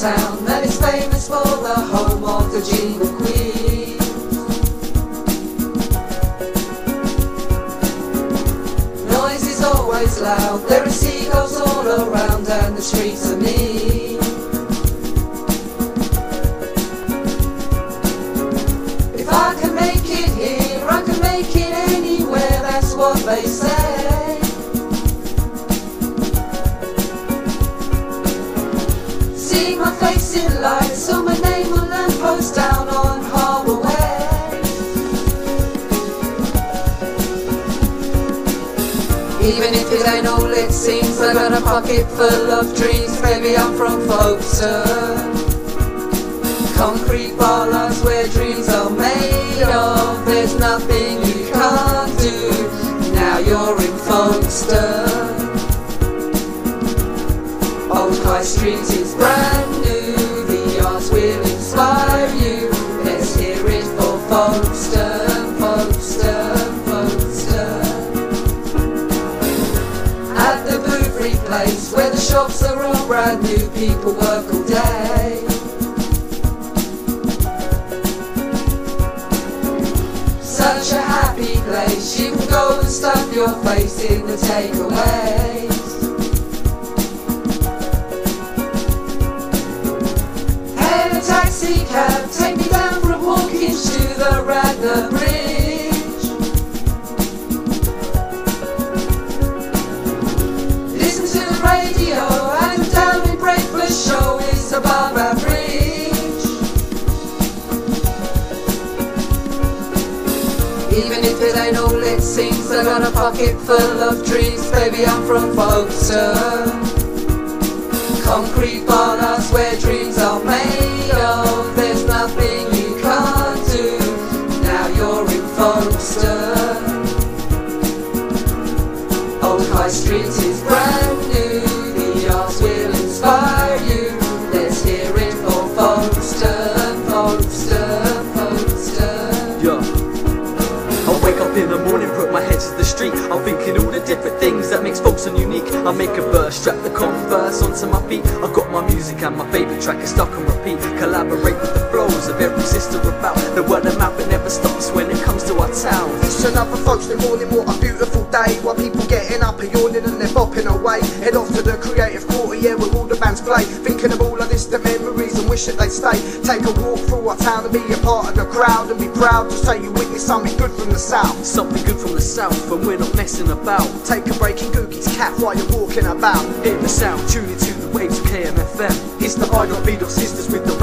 town that is famous for the home of the Gina Queen. Noise is always loud, there are seagulls all around and the streets are mean. If I can make it here, I can make it anywhere, that's what they say. So my name will lamppost down on Harbour Way. Even if it ain't all it seems, I got a pocket full of dreams. Baby, I'm from Folkestone. Concrete ballers where dreams are made of. There's nothing you can't do. Now you're in Folkestone. Old High Street is brand Folkestone, Folkestone, Folkestone. At the Blue Place, where the shops are all brand new, people work all day. Such a happy place, you can go and stuff your face in the takeaways. Hail a taxi cab, The Bridge. Listen to the radio, and Breakfast Show is above average. Even if it ain't all it seems, I got a pocket full of dreams. Baby, I'm from Folkestone. Concrete ballers where dreams in Old High Street is brand new. The arts will inspire you. Let's hear it for Folkestone, in the morning, put my head to the street. I'm thinking all the different things that makes folks unique. I make a verse, strap the converse onto my feet. I got my music and my favourite track is stuck on repeat. Collaborate with the flows of every sister about. The word of mouth it never stops when It's another Folkestone morning, what a beautiful day While people getting up and yawning and they're bopping away Head off to the creative quarter, yeah, where all the bands play Thinking of all of this, the memories and wish that they'd stay Take a walk through our town and be a part of the crowd And be proud to say you witnessed something good from the south Something good from the south, and we're not messing about. Take a break in Googie's cap while you're walking about Hear the sound, tune into the waves of KMFM. It's the I.B. sisters with the.